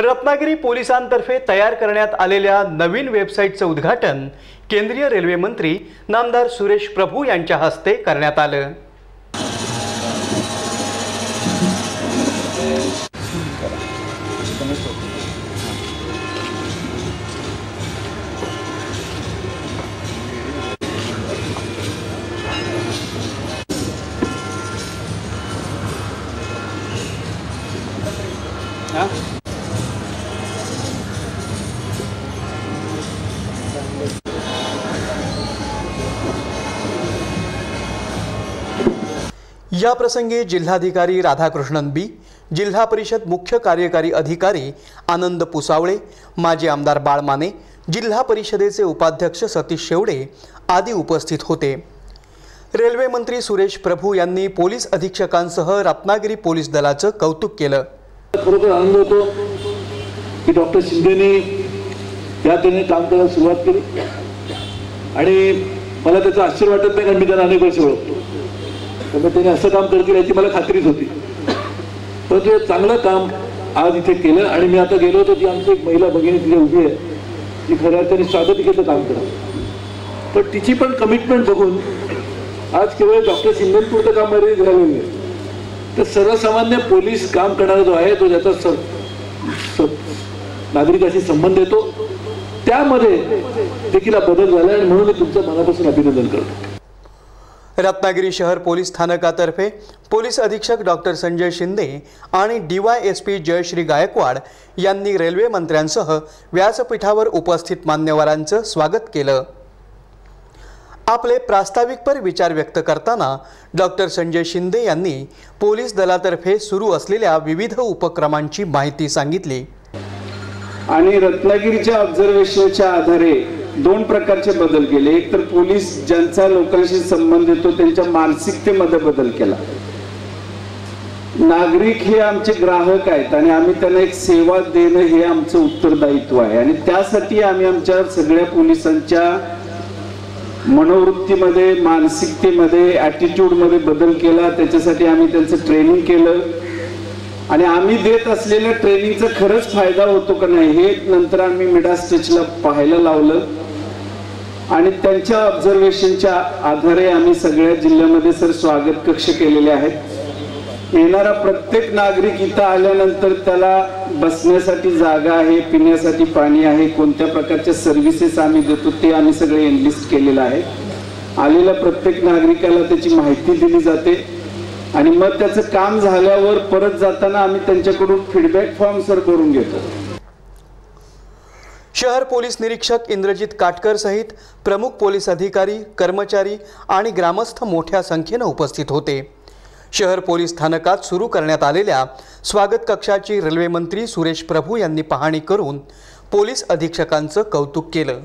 रत्नागिरी पोलिसांतर्फे तयार करण्यात आलेल्या नवीन वेबसाईटचं उद्घाटन केंद्रीय रेल्वे मंत्री नामदार सुरेश प्रभू यांच्या हस्ते करण्यात आलं. या प्रसंगी जिल्हाधिकारी राधाकृष्णन बी जिल्हा परिषद मुख्य कार्यकारी अधिकारी आनंद पुसावळे माजी आमदार बाळमाने जिल्हा परिषदेचे उपाध्यक्ष सतीश शेवडे आदी उपस्थित होते. रेल्वे मंत्री सुरेश प्रभू यांनी पोलीस अधीक्षकांसह रत्नागिरी पोलीस दलाचं कौतुक केलं. खरोखर आनंद होतो की डॉक्टर शिंदेने या त्यांनी काम करायला सुरुवात केली. आणि मला त्याचं आश्चर्य वाटत नाही कारण मी त्यांना अनेक वर्ष ओळखतो. त्यामुळे त्याने असं काम करतील याची मला खात्रीच होती. पण ते चांगलं काम आज इथे केलं आणि मी आता गेलो होतो ती आमची एक महिला भगिनी तिथे उभी आहे. ती खऱ्या अर्थाने स्वागतिकेचं काम करा पण तिची पण कमिटमेंट बघून आज केवळ डॉक्टर शिंदेपुरतं काम मर्यादित झालेलं नाही तर सर्वसामान्य पोलीस काम करणारा जो आहे तो ज्याचा स- स- नागरिकाशी संबंध येतो त्यामध्ये देखील हा बदल झाला आणि म्हणून मी तुमचं मनापासून अभिनंदन करतो. रत्नागिरी शहर पोलीस स्थानकातर्फे पोलीस अधीक्षक डॉक्टर संजय शिंदे आणि DY S P Jayashree Gaikwad यांनी रेल्वे मंत्र्यांसह व्यासपीठावर उपस्थित मान्यवरांचं स्वागत केलं. आपले प्रास्ताविकपर विचार व्यक्त करताना डॉक्टर संजय शिंदे यांनी पोलीस दलातर्फे सुरू असलेल्या विविध उपक्रमांची माहिती सांगितली. आणि रत्नागिरीच्या ऑब्झर्वेशनच्या आधारे दोन प्रकारचे बदल केले. एक तर पोलीस ज्यांचा लोकांशी संबंध येतो त्यांच्या मानसिकतेमध्ये बदल केला. नागरिक हे आमचे ग्राहक आहेत आणि आम्ही त्यांना एक सेवा देणं हे आमचं उत्तरदायित्व आहे. आणि त्यासाठी आम्ही आमच्या सगळ्या पोलिसांच्या मनोवृत्तीमध्ये मानसिकतेमध्ये ॲटिट्यूडमध्ये बदल केला. त्याच्यासाठी आम्ही त्यांचं ट्रेनिंग केलं. आणि आम्ही देत असलेल्या ट्रेनिंगचा खरंच फायदा होतो का नाही हे नंतर आम्ही मिडास स्टेजला पाहायला लावलं. आणि त्यांच्या ऑब्झर्वेशनच्या आधारे आम्ही सगळ्या जिल्ह्यामध्ये सर स्वागत कक्ष केलेले आहेत. येणारा प्रत्येक नागरिक इथं आल्यानंतर त्याला बसण्यासाठी जागा आहे पिण्यासाठी पाणी आहे कोणत्या प्रकारच्या सर्व्हिसेस आम्ही देतो ते आम्ही सगळे एनलिस्ट केलेलं आहे. आलेल्या प्रत्येक नागरिकाला त्याची माहिती दिली जाते. आणि मग त्याचं काम झाल्यावर परत जाताना आम्ही त्यांच्याकडून फीडबॅक फॉर्म सर करून घेतो. शहर पोलीस निरीक्षक इंद्रजित काटकर सहित प्रमुख पोलीस अधिकारी कर्मचारी आणि ग्रामस्थ मोठ्या संख्येनं उपस्थित होते. शहर पोलीस स्थानकात सुरू करण्यात आलेल्या स्वागत कक्षाची रेल्वेमंत्री सुरेश प्रभू यांनी पाहणी करून पोलीस अधीक्षकांचं कौतुक केलं.